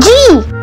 G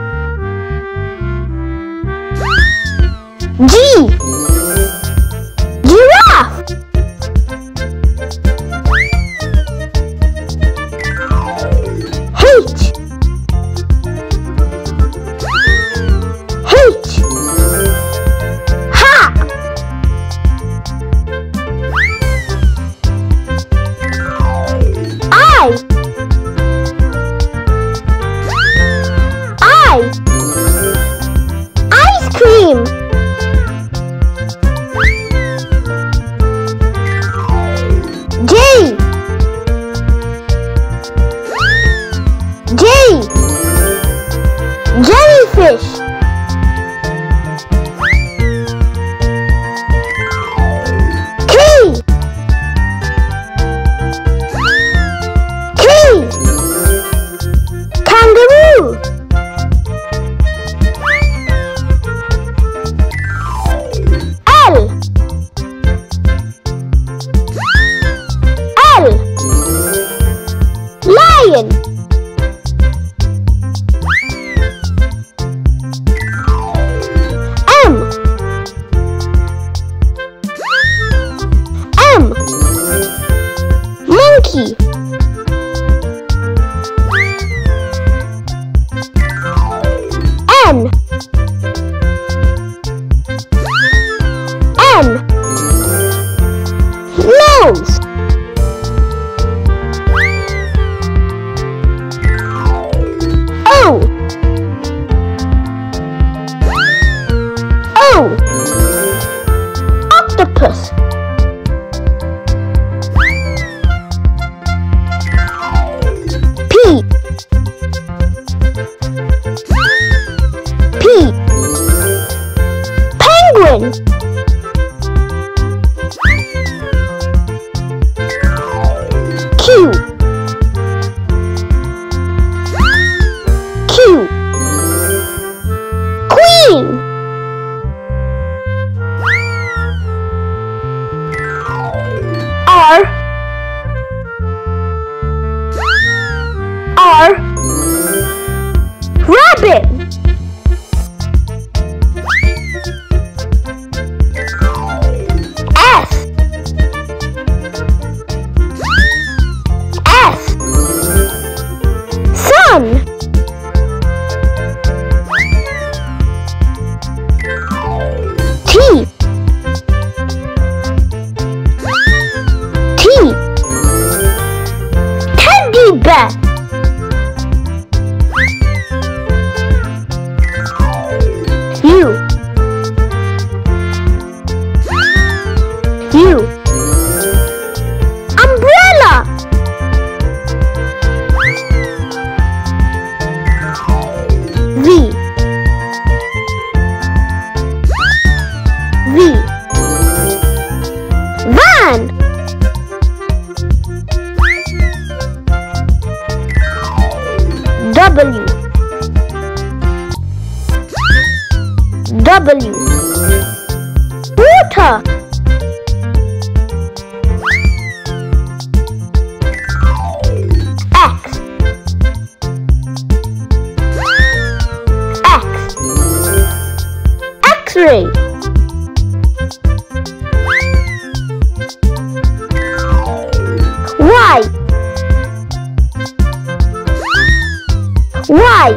Y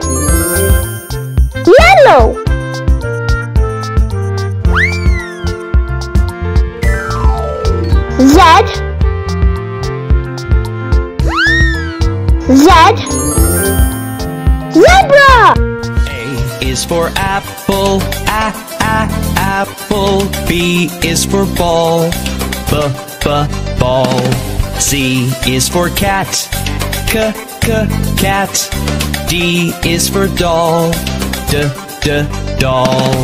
Yellow Z Z Zebra A is for apple, a a apple. B is for ball, b b ball. C is for cat, c c cat. D is for doll, d d doll.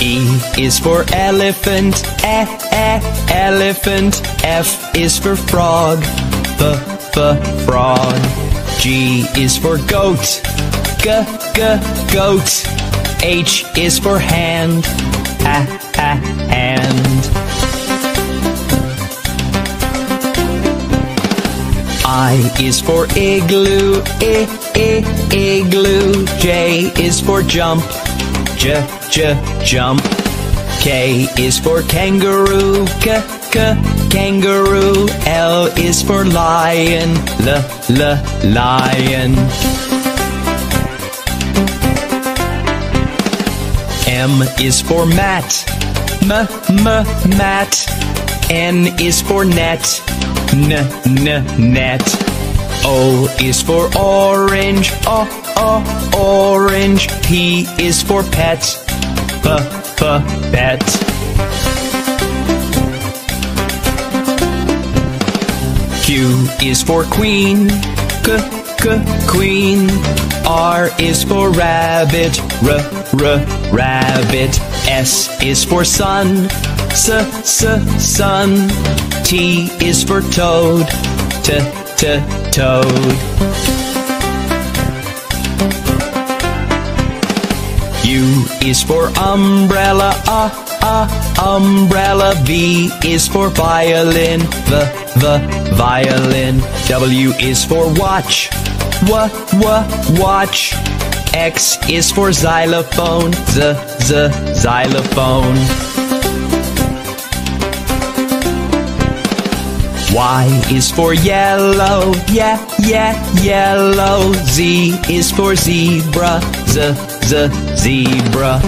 E is for elephant, e e elephant. F is for frog, f f frog. G is for goat, g g goat. H is for hand, ha ha hand. I is for igloo, I I igloo. J is for jump, j j jump. K is for kangaroo, k k kangaroo. L is for lion, l l lion. M is for mat, m m mat. N is for net, n n net. O is for orange, o o orange. P is for pet, p p pet. Q is for queen, k k queen. R is for rabbit, r r rabbit. S is for sun, s s sun. T is for toad, t t toad. U is for umbrella, uh, uh, umbrella. V is for violin, v, v, violin. W is for watch, w, w, watch. X is for xylophone, z, z, xylophone. Y is for yellow, yeah, yeah, yellow. Z is for zebra, z, z, zebra.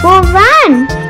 For van.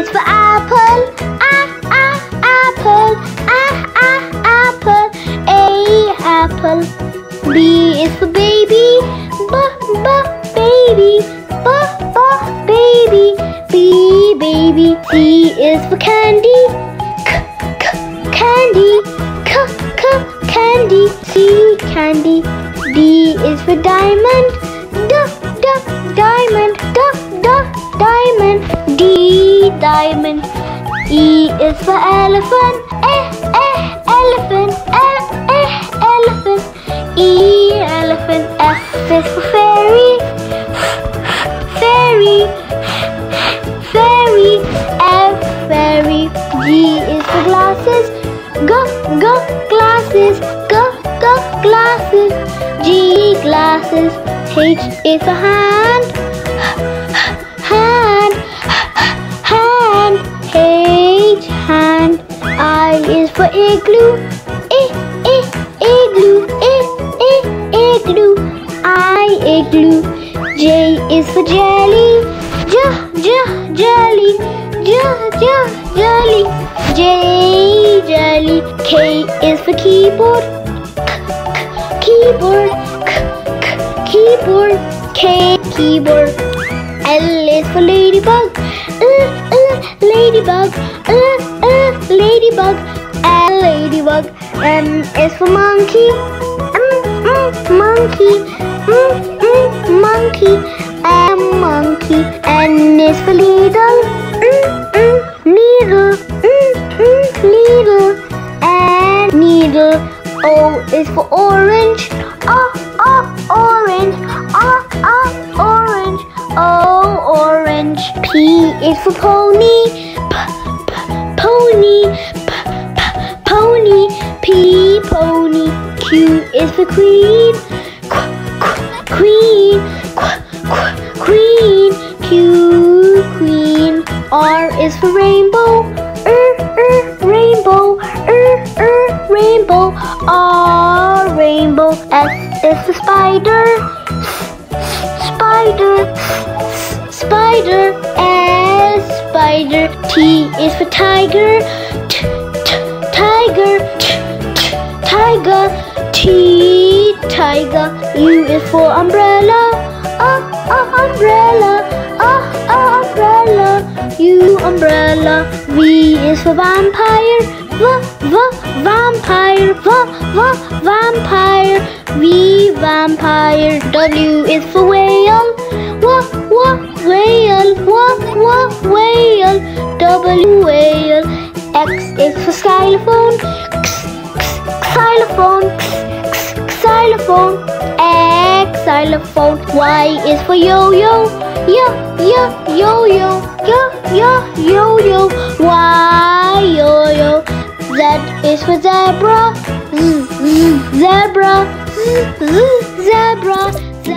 Is for H needle. O is for orange. Oh, oh, orange. Oh, oh, orange. Oh, orange. P is for pony. P, p, pony. P, p, pony. P, pony. Q is for queen. Qu, qu, queen. Qu, qu, queen. Q, queen. R is for rainbow. S is for spider. Spider. Spider. S, spider. T is for tiger. T, t, tiger. T, t, tiger. T, tiger. U is for umbrella. Uh, uh, umbrella. Uh, uh, umbrella. U, umbrella. V is for vampire. V, v, vampire. V, v, vampire. V, vampire. W is for whale. W, w, whale. W, w, whale. W, whale. X is for xylophone. X, x, xylophone. X, x, xylophone. X, xylophone. Y is for yo-yo. Yo, yo, yo-yo. Yo, yo, yo-yo. Y, yo-yo. Z is for zebra. Z, z, zebra. Zebra. Z.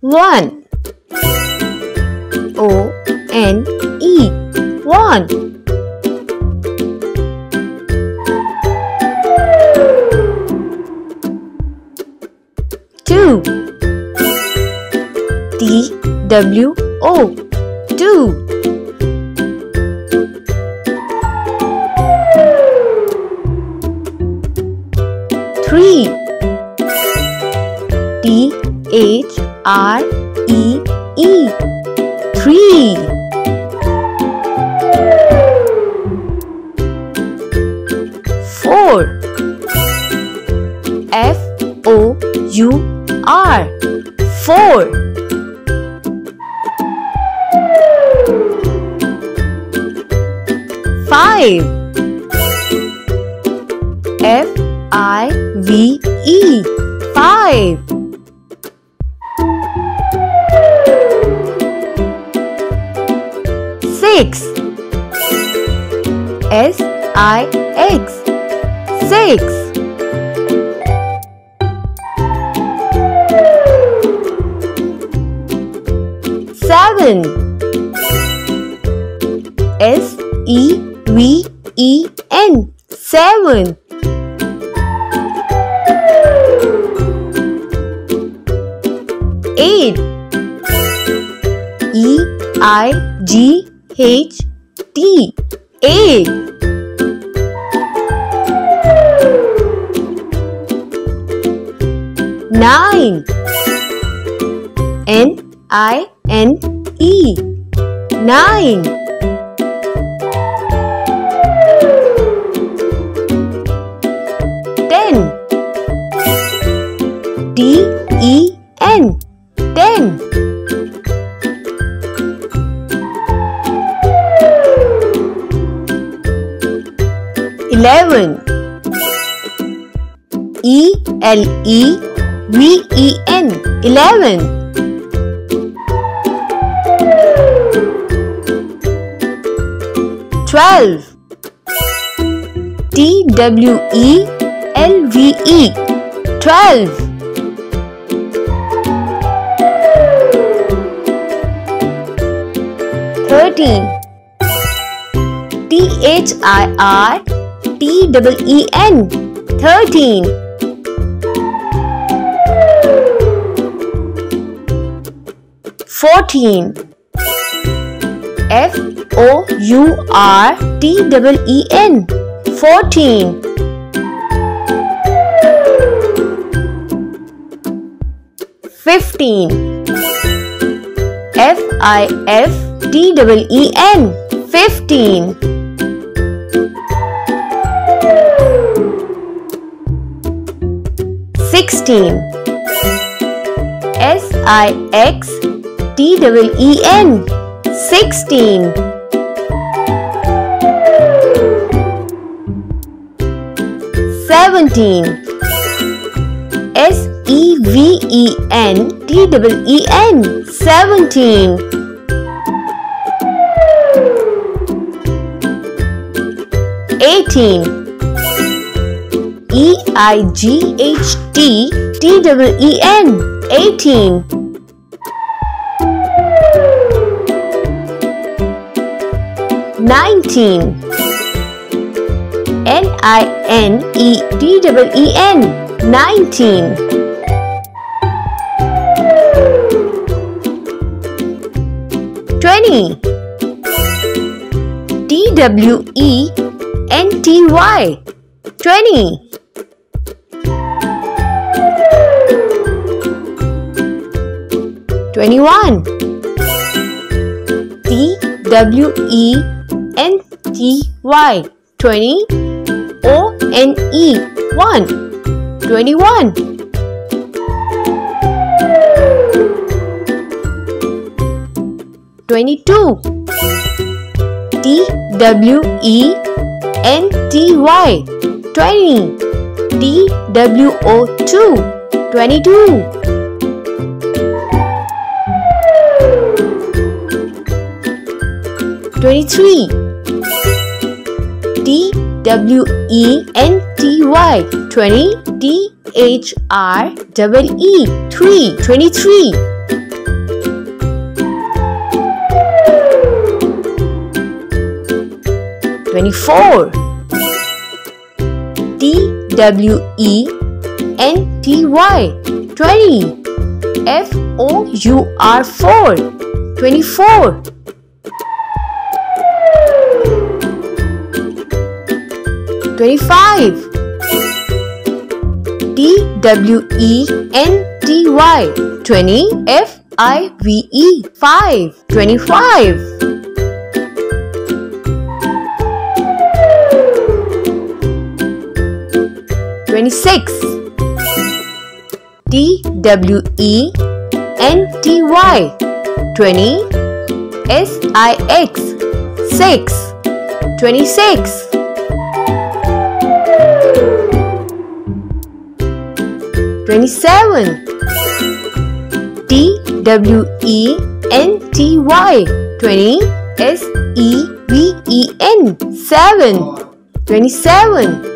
one O N E one two T W O two three. T H R 11 E L E V E N 11 12 T W E L V E 12 13 T H I R T double E N. Thirteen. Fourteen. F O U R T E. Fourteen. Fifteen. F I F T double E N. Fifteen. Sixteen. S I X T W E N. 16 Seventeen. S E V E N T W E N. 17 18 I G H T T double E N. Eighteen. Nineteen. N I N E T double E N. Nineteen. Twenty. T W E N T Y. Twenty. Twenty-one. T W E N T Y. Twenty. O N E. One. Twenty-one. Twenty-two. T W E N T Y. Twenty. T W O two. Twenty-two. Twenty-three. T W E N T Y. Twenty. T H R double E. Three. Twenty-three. Twenty-four. T W E N T Y. Twenty. F O U R four. Twenty-four. Twenty-five. T W E N T Y. Twenty. F I V E. Five. Twenty-five. Twenty-six. T W E N T Y. Twenty. S I X. Six. Twenty-six. Twenty-seven. T W E N T Y. Twenty. S E V E N. Seven. Twenty-seven.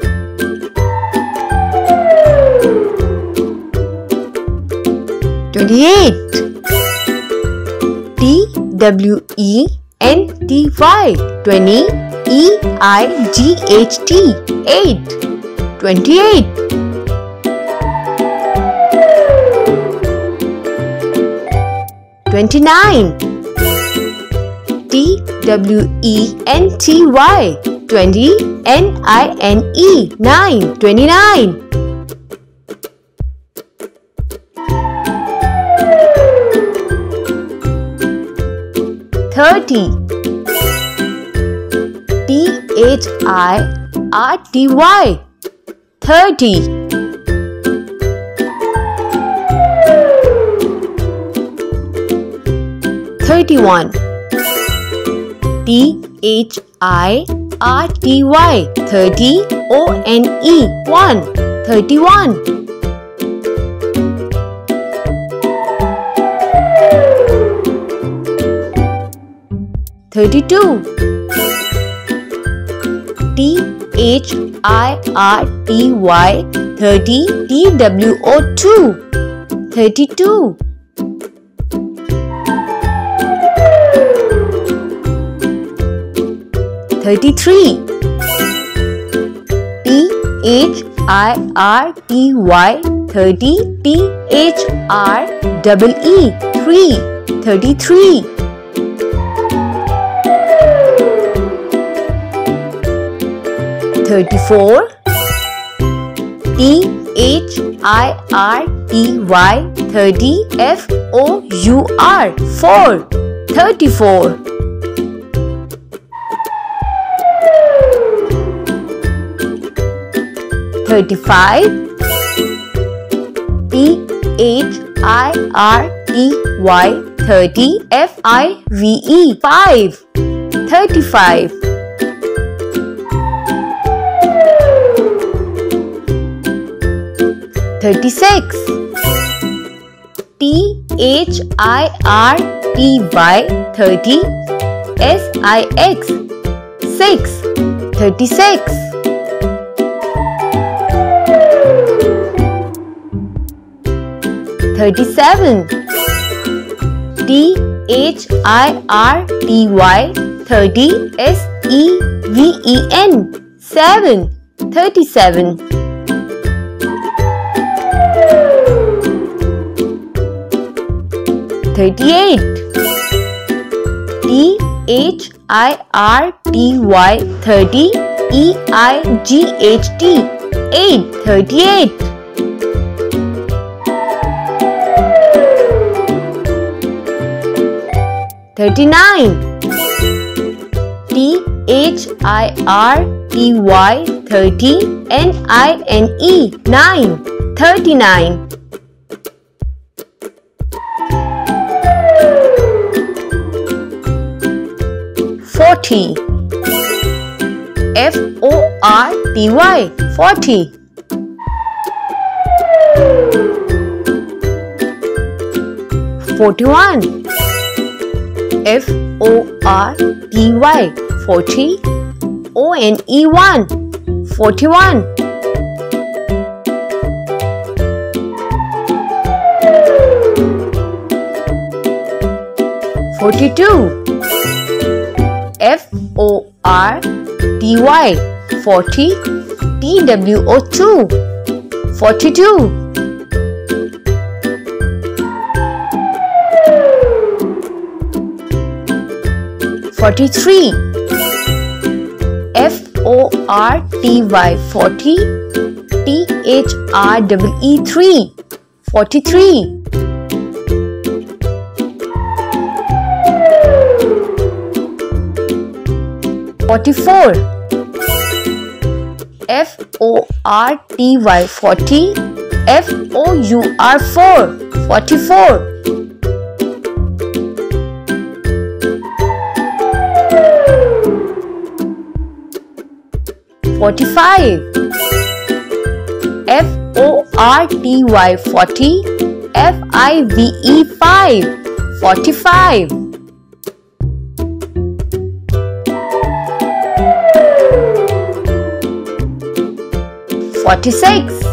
Twenty-eight. T W E N T Y. Twenty. E I G H T. Eight. Twenty-eight. Twenty-nine. T W E N T Y. 20 N I N E. 9. 29. Thirty. T H I R T Y. Thirty. Thirty-one. T H I R T Y. Thirty O N E. One. Thirty-one. Thirty-two. T H I R T Y. Thirty T W O two. Thirty-two. Thirty-three. T H I R T Y. Thirty T H R double E. Three. Thirty-three. Thirty-four. T H I R T Y. Thirty F O U R. Four. Thirty-four. Thirty-five. T H I R T Y. Thirty F I V E. Five. Thirty-five. Thirty-six. T H I R T Y. Thirty S I X. Six. Thirty-six. Thirty-seven. T H I R T Y. Thirty S E V E N. Seven. Thirty-seven. Thirty-eight. T H I R T Y. Thirty E I G H T. Eight. Thirty-eight. Thirty-nine. T H I R T Y thirty N I N E 9 39 Forty. F O R T Y forty. Forty-one. F O R T Y 40 O N E 1 41 42 F O R T Y 40 T W O 2 42 43 F O R T Y 40 T H R W E 3 43 44 F O R T Y 40 F O U R 4 44 45 F O R T Y 40 F I V E 5 45 46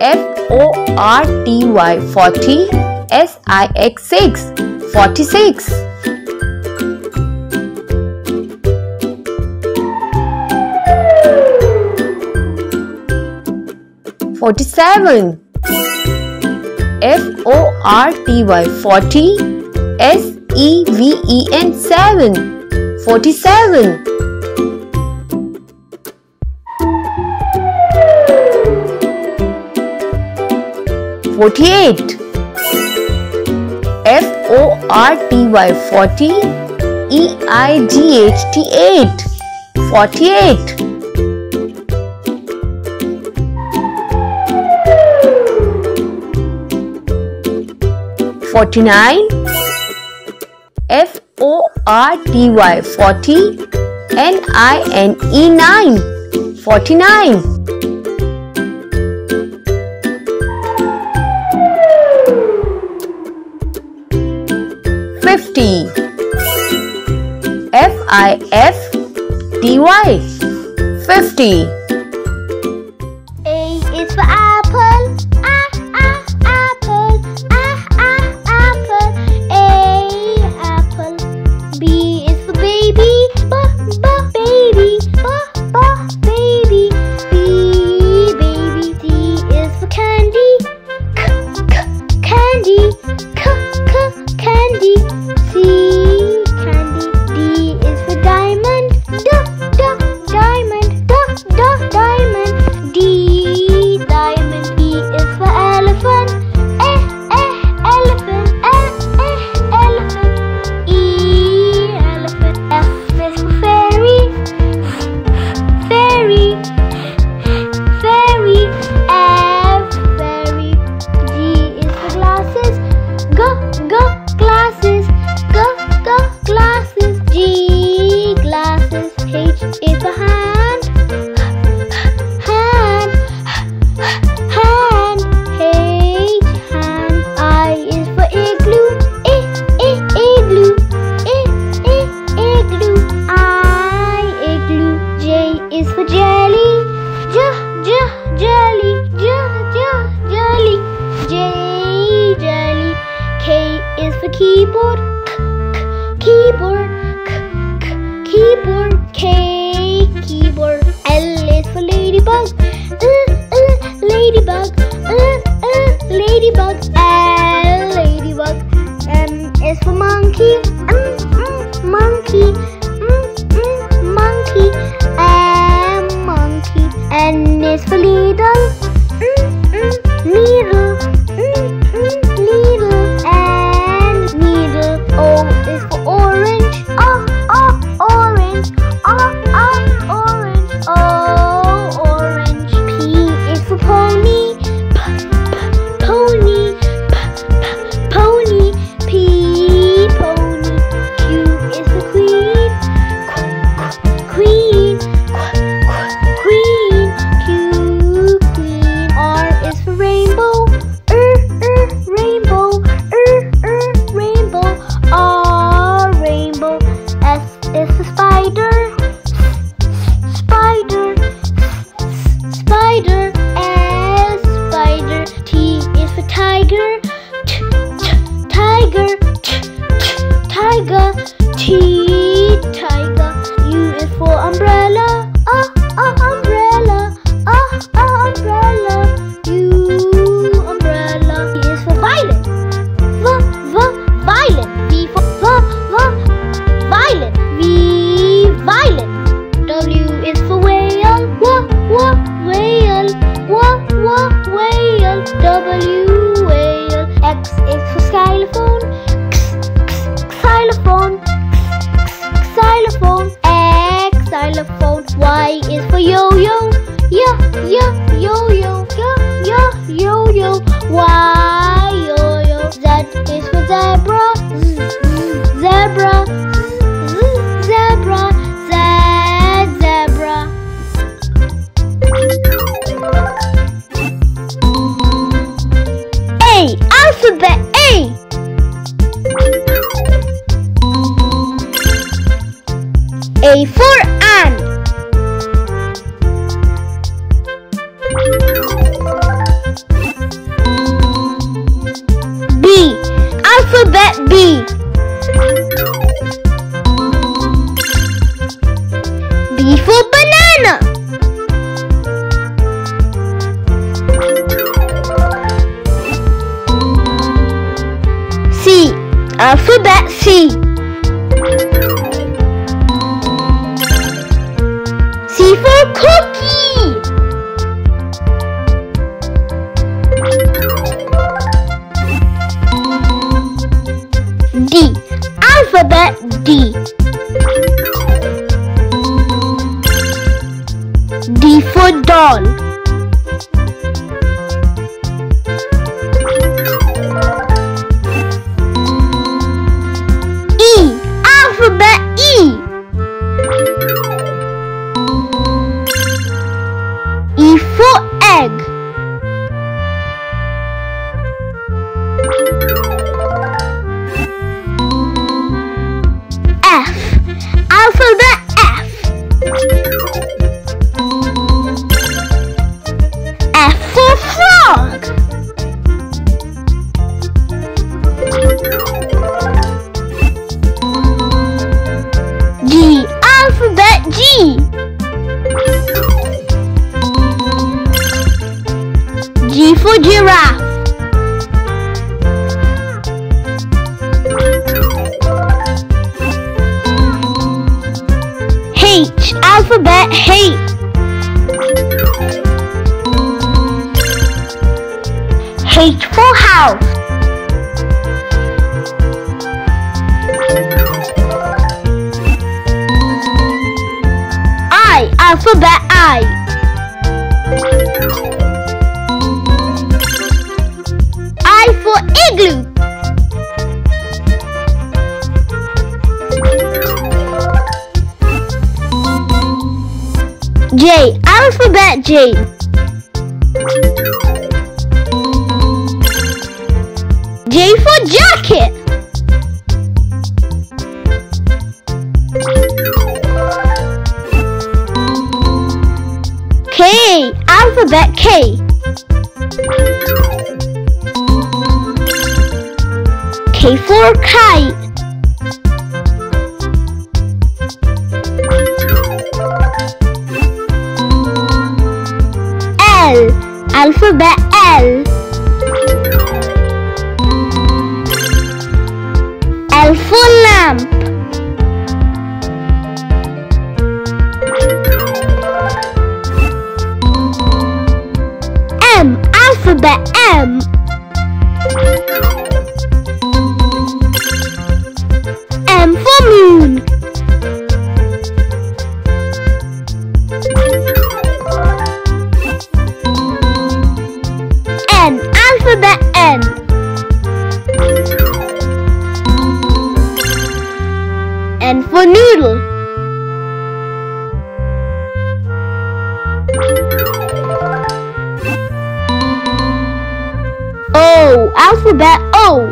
F O R T Y 40 S I X 6 46 47 F O R T Y 40 S E V E N 7 47 48 F O R T Y 40 E I G H T 8 48 49 F O R T Y 40 N I N E 9 49 50 F I F T Y. 50 keyboard, keyboard, keyboard, K keyboard. L is for ladybug, uh, uh, ladybug, uh, uh, ladybug. Is for you. alphabet O.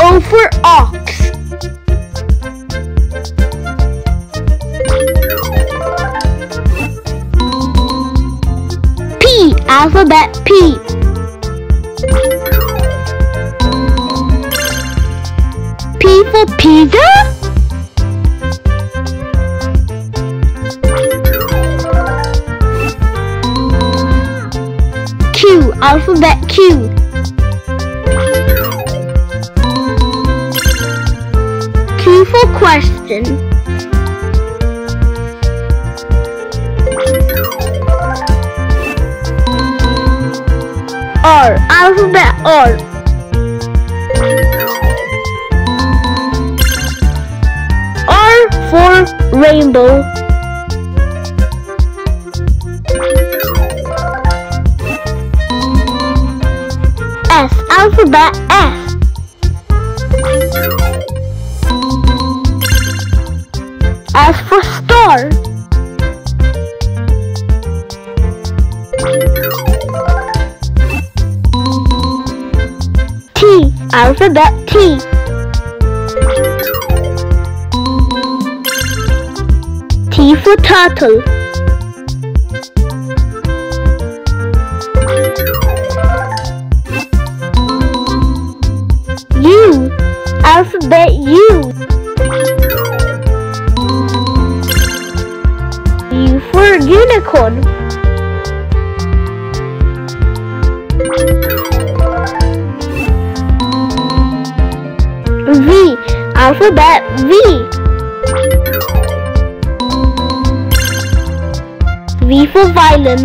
O for ox. P, alphabet P. P for pizza? alphabet Q. turtle. W.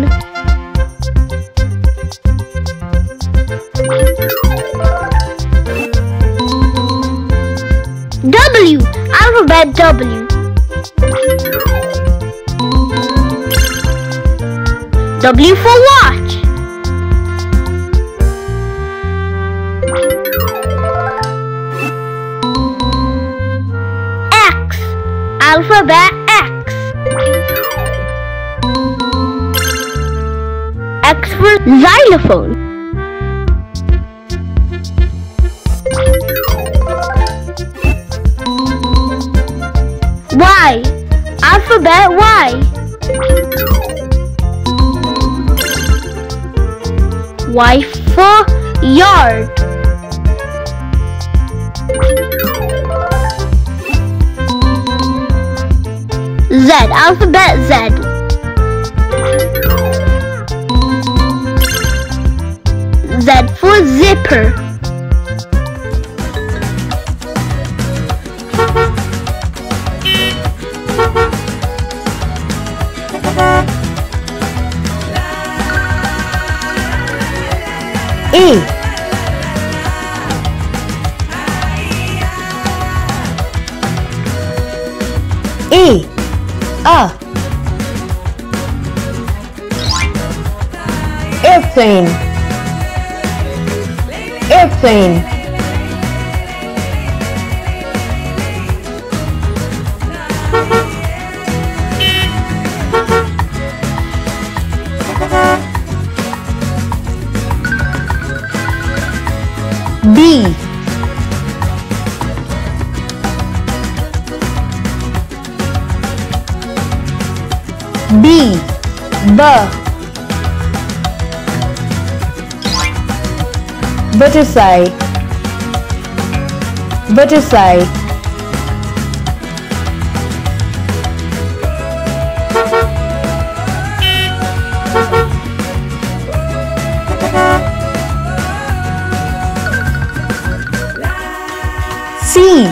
Alphabet W. W for watch. Xylophone. Y. Alphabet Y. Y for yard. Z. Alphabet Z. for zipper. A. Airplane Airplane. B. B Butterfly Butterfly C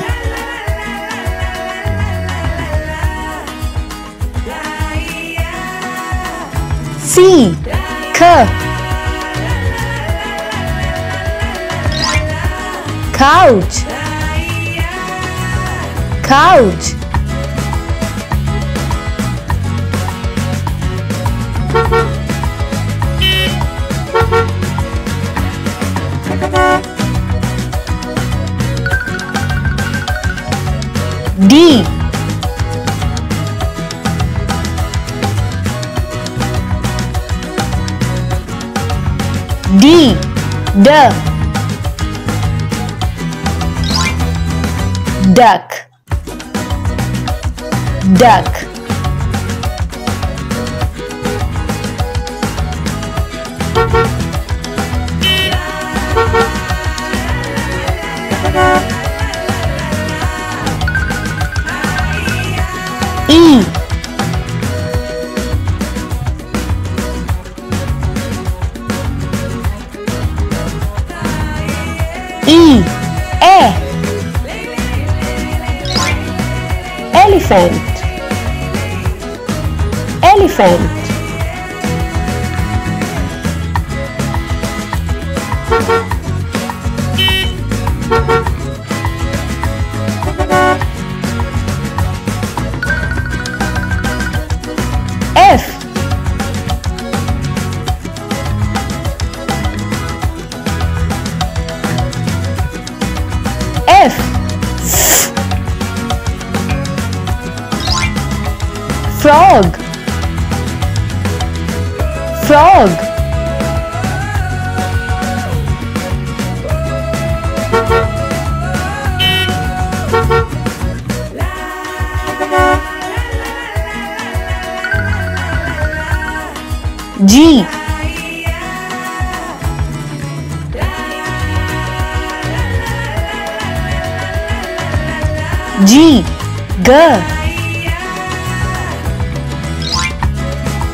C Couch. Couch. D. D. D Duck. Duck Elephant. Elephant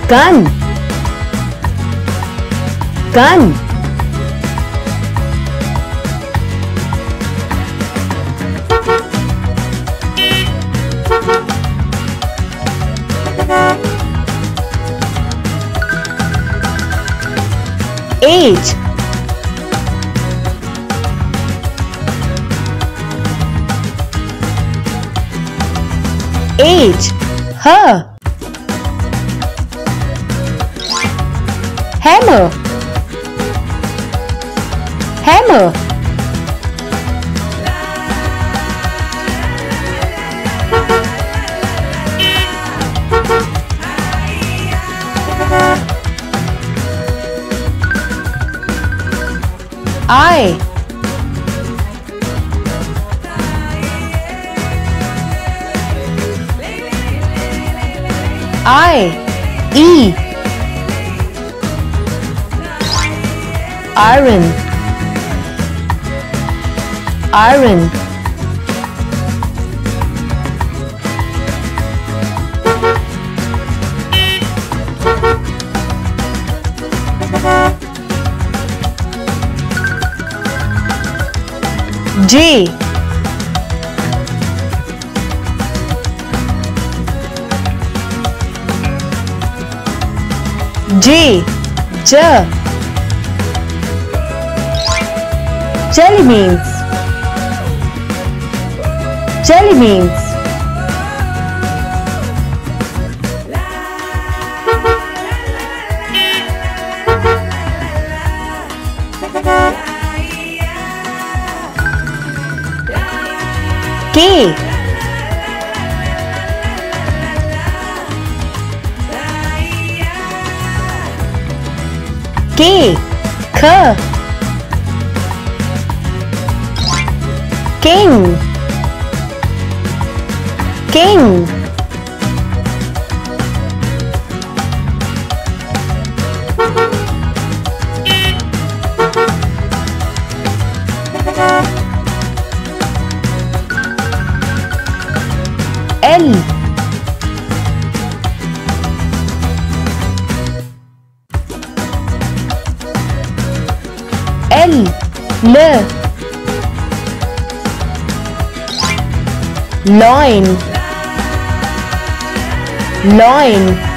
gun gun age. Age. Her. Hammer. Hammer. I I E Iron. Iron. J J J Jelly beans. Jelly beans loin loin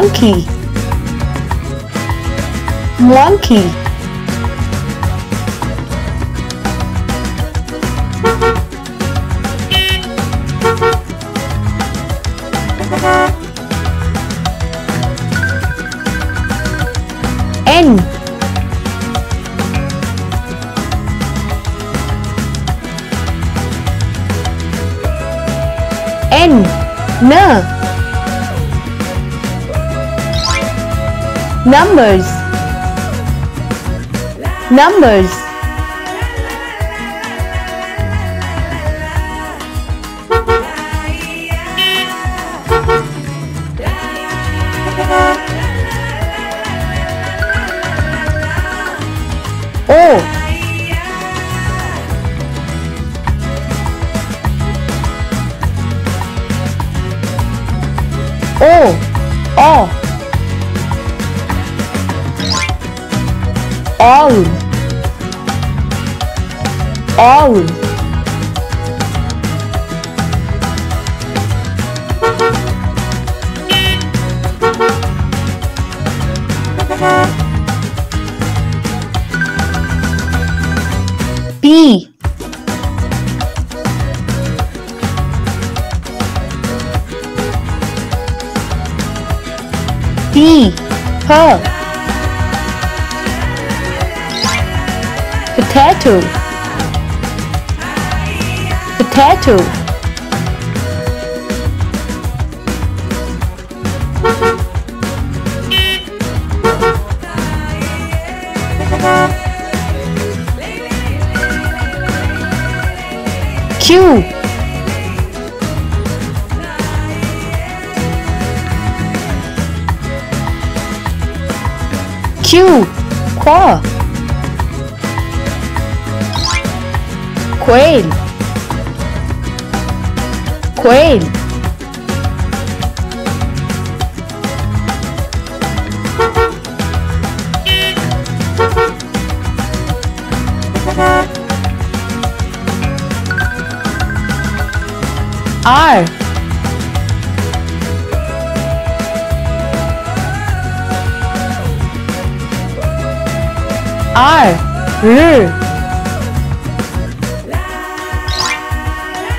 monkey. Monkey Numbers. Numbers P. P. Her potato. Potato Q. Qua. Quail. Quail. R R. R.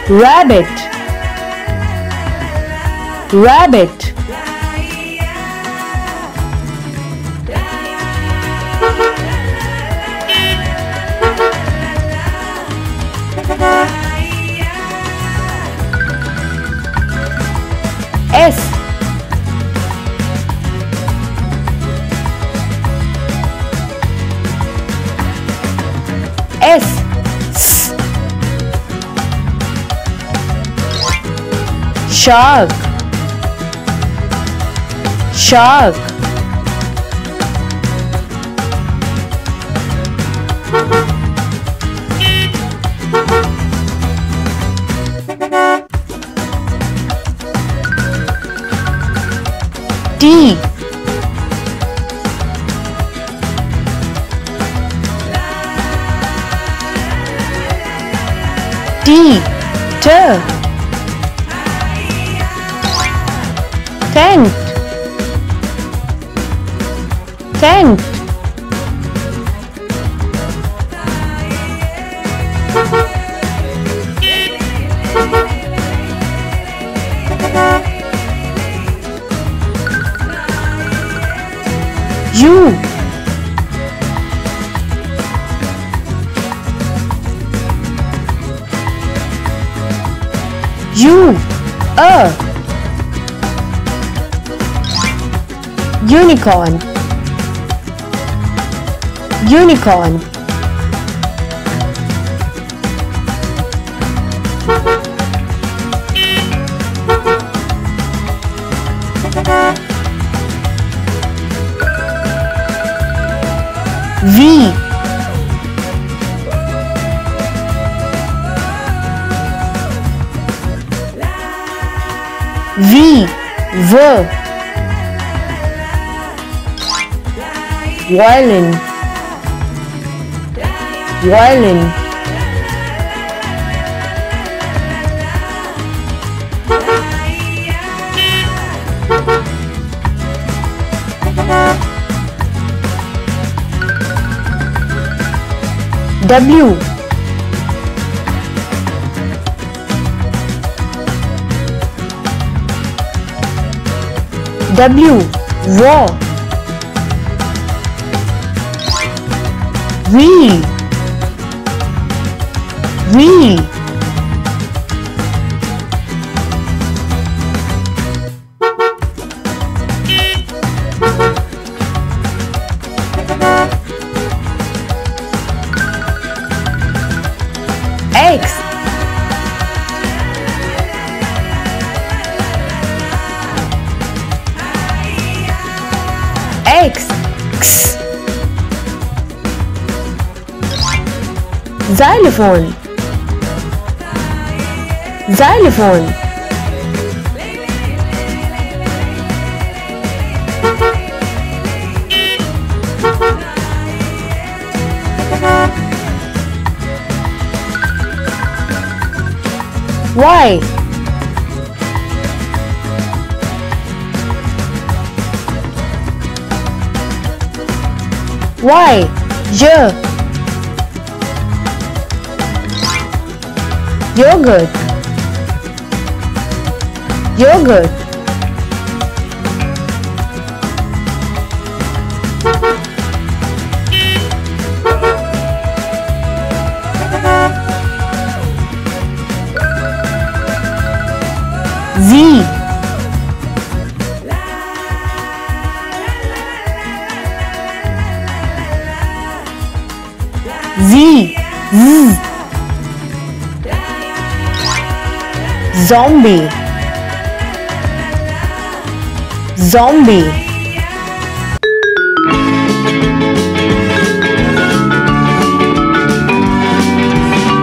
Rabbit. Rabbit Shark Shark Unicorn. Unicorn Violin. Violin. W. W. War We We Xylophone. Xylophone. Y Y J Yogurt. Yogurt Zombie. Zombie